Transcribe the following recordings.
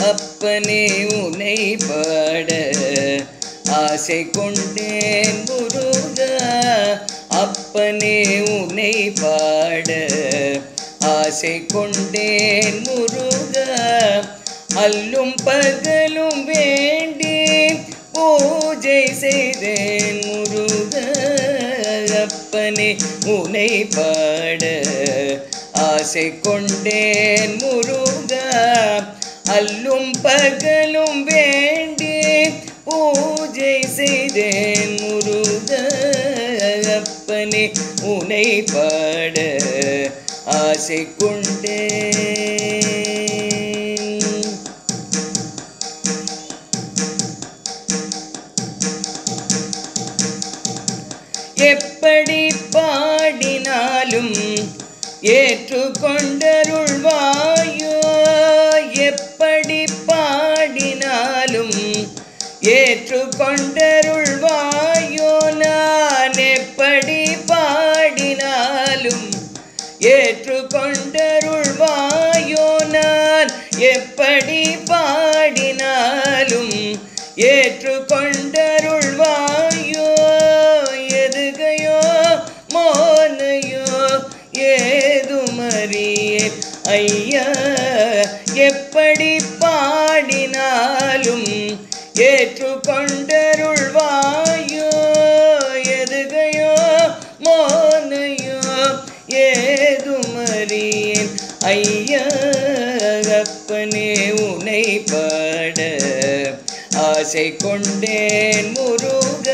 அப்பனே உனை பாட ஆசை கொண்டேன் முருகா. அப்பனே உனை பாட ஆசை கொண்டேன் முருகா. அல்லும் பகலும் வேண்டி பூஜை செய்தேன் முருகா. அப்பனே உனை பாட ஆசை கொண்டேன் முருகா. அல்லும் பகலும் வேண்டி பூஜை செய்தேன் முருகா அப்பனே உனை பாட ஆசை கொண்டேன். எப்படி பாடினாலும் ஏற்றுக்கொண்டருள்வாய் எப்படி பாடினாலும் ஏற்றுக்கொண்டருள்வாயோ நான் எப்படி பாடினாலும் ஏற்றுக்கொண்டருள்வாயோ எதுகையோ மோனையோ ஏதுமறியே ஐயா எப்படி பாடினாலும் ஏற்றுக்கொண்டருள் ஏதுமறியேன். ஐயப்பனே உனை பாட ஆசை கொண்டேன் முருக.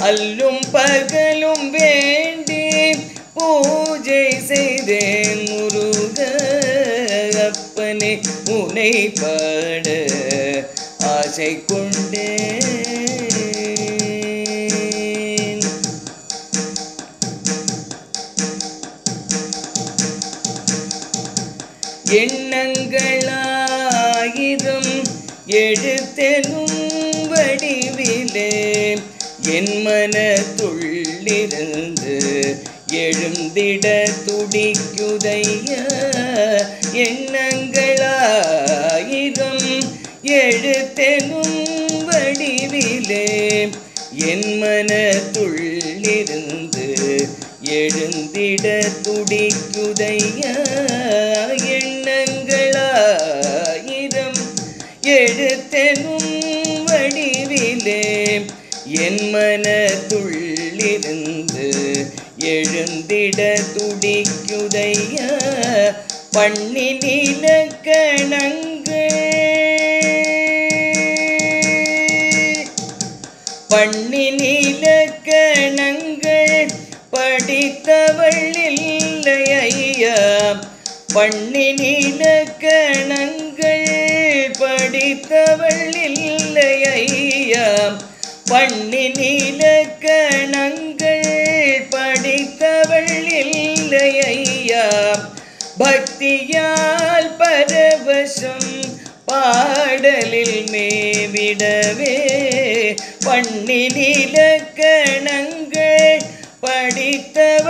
அல்லும் பகலும் வேண்டி பூஜை செய்தேன் முருக. அப்பனே உனை பாட ஆசை எண்ணங்களாயிரம் எடுத்தெனும் வடிவிலே என் மனத்துள்ளிருந்து எழுந்திட துடிக்குதைய எண்ணங்களாயிரம் எழுத்தெனும் வடிவிலே எழுந்திட துடிக்குதைய எண்ணங்களாயிரம் எழுத்தெனும் வடிவிலே என் மனதுள்ளிருந்து எழுந்திட துடிக்குதைய பண்ணினில கணங்கள் பண்ணினில கணங்கள் பண்ணி கணங்கள் படித்தவள் இல்லை ஐயா பண்ணி கணங்கள் படித்தவள் இல்லை ஐயா பக்தியால் பரவசம் பாடலில் மேவிடவே. பண்ணி நீலக்கணங்கள் படித்தவள்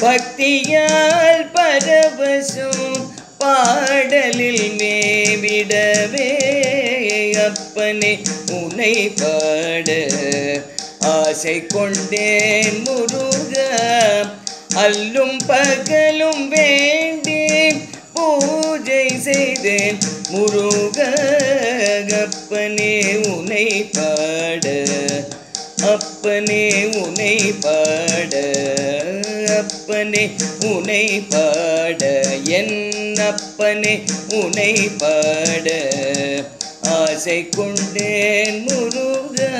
பக்தியால் பரவசும் பாடலில் மேவிடவே அப்பனே உனை பாட ஆசை கொண்டேன் முருக. அல்லும் பகலும் வேண்டேன் பூஜை செய்தேன் முருகப்பனே உனை பாட அப்பனே உனை பாட. என்னப்பனே உனை பாட என்னப்பனே உனை பாட. ஆசை கொண்டேன் முருகா.